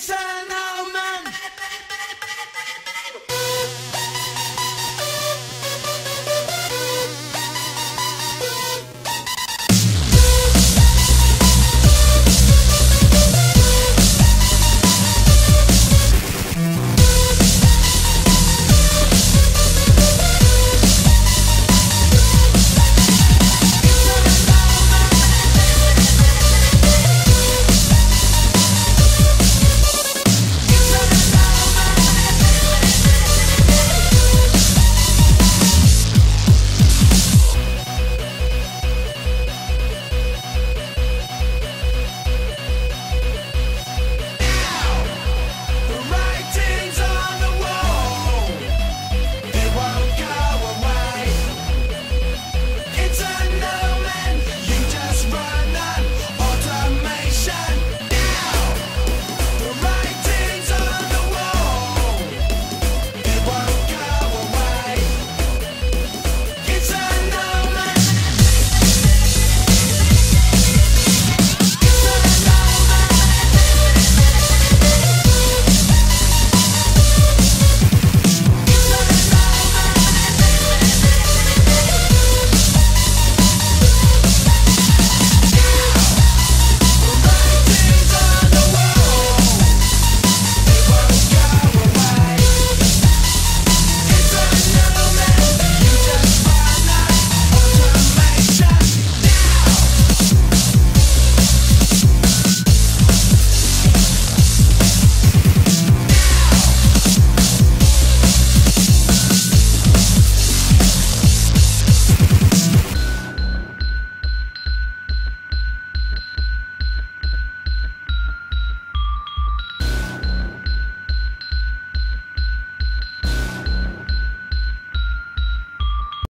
It's time.